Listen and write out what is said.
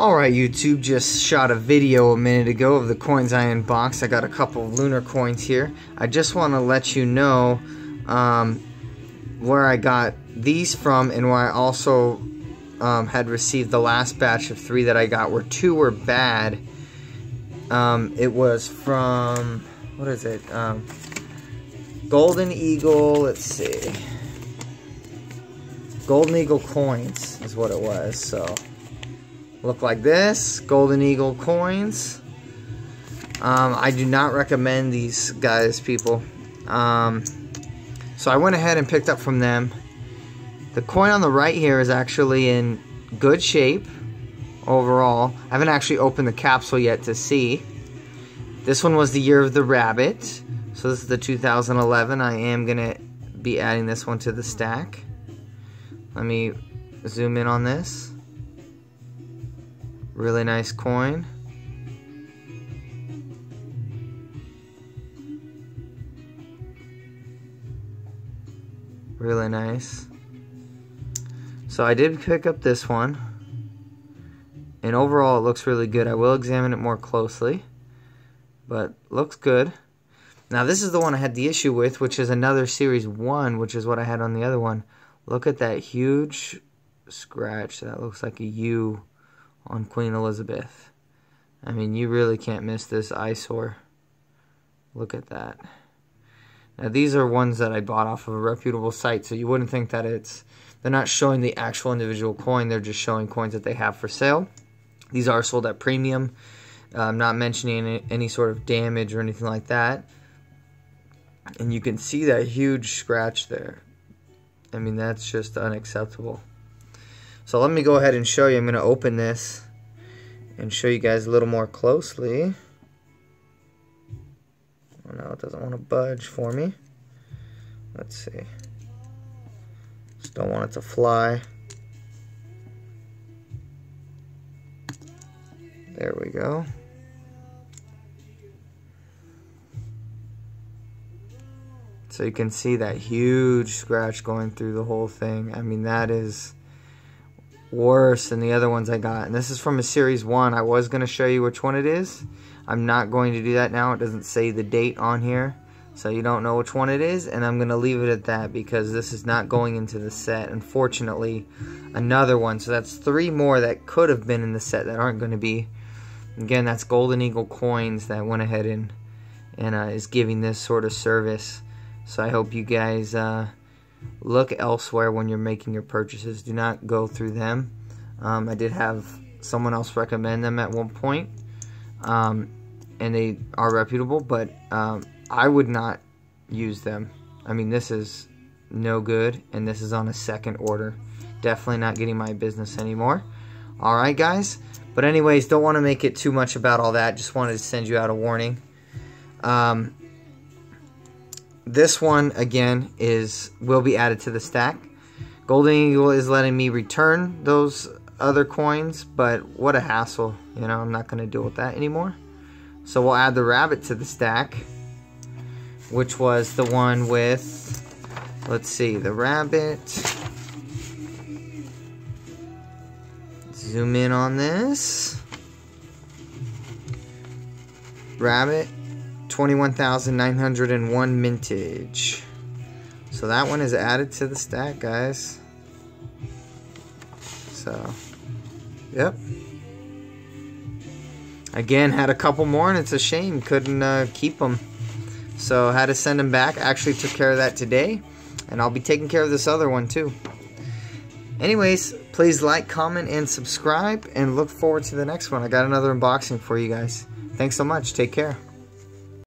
Alright YouTube, just shot a video a minute ago of the coins I unboxed. I got a couple of lunar coins here. I just want to let you know um, where I got these from and where I also um, had received the last batch of three that I got where two were bad. Um, it was from, what is it? Um, Golden Eagle, let's see. Golden Eagle coins is what it was, so look like this golden eagle coins. Um, I do not recommend these guys people. Um, so I went ahead and picked up from them. The coin on the right here is actually in good shape overall. I haven't actually opened the capsule yet to see. This one was the year of the rabbit. So this is the 2011 I am gonna be adding this one to the stack. Let me zoom in on this Really nice coin. Really nice. So I did pick up this one. And overall it looks really good. I will examine it more closely. But looks good. Now this is the one I had the issue with, which is another Series 1, which is what I had on the other one. Look at that huge scratch. That looks like a U on Queen Elizabeth. I mean, you really can't miss this eyesore. Look at that. Now, these are ones that I bought off of a reputable site, so you wouldn't think that it's... They're not showing the actual individual coin, they're just showing coins that they have for sale. These are sold at premium. Uh, I'm not mentioning any, any sort of damage or anything like that. And you can see that huge scratch there. I mean, that's just unacceptable. So let me go ahead and show you. I'm going to open this and show you guys a little more closely. Oh no, it doesn't want to budge for me. Let's see. Just don't want it to fly. There we go. So you can see that huge scratch going through the whole thing. I mean, that is worse than the other ones I got. And this is from a Series 1. I was going to show you which one it is. I'm not going to do that now. It doesn't say the date on here. So you don't know which one it is. And I'm going to leave it at that because this is not going into the set. Unfortunately, another one. So that's three more that could have been in the set that aren't going to be. Again, that's Golden Eagle Coins that went ahead and, and uh, is giving this sort of service. So I hope you guys... Uh, look elsewhere when you're making your purchases. Do not go through them. Um, I did have someone else recommend them at one point, um, and they are reputable, but um, I would not use them. I mean, this is no good, and this is on a second order. Definitely not getting my business anymore. All right, guys. But anyways, don't want to make it too much about all that. Just wanted to send you out a warning. Um, this one, again, is will be added to the stack. Golden Eagle is letting me return those other coins, but what a hassle. You know, I'm not going to deal with that anymore. So we'll add the rabbit to the stack, which was the one with, let's see, the rabbit. Zoom in on this. Rabbit 21,901 mintage. So that one is added to the stack, guys. So, yep. Again, had a couple more, and it's a shame. Couldn't uh, keep them. So, had to send them back. Actually took care of that today. And I'll be taking care of this other one, too. Anyways, please like, comment, and subscribe. And look forward to the next one. I got another unboxing for you guys. Thanks so much. Take care.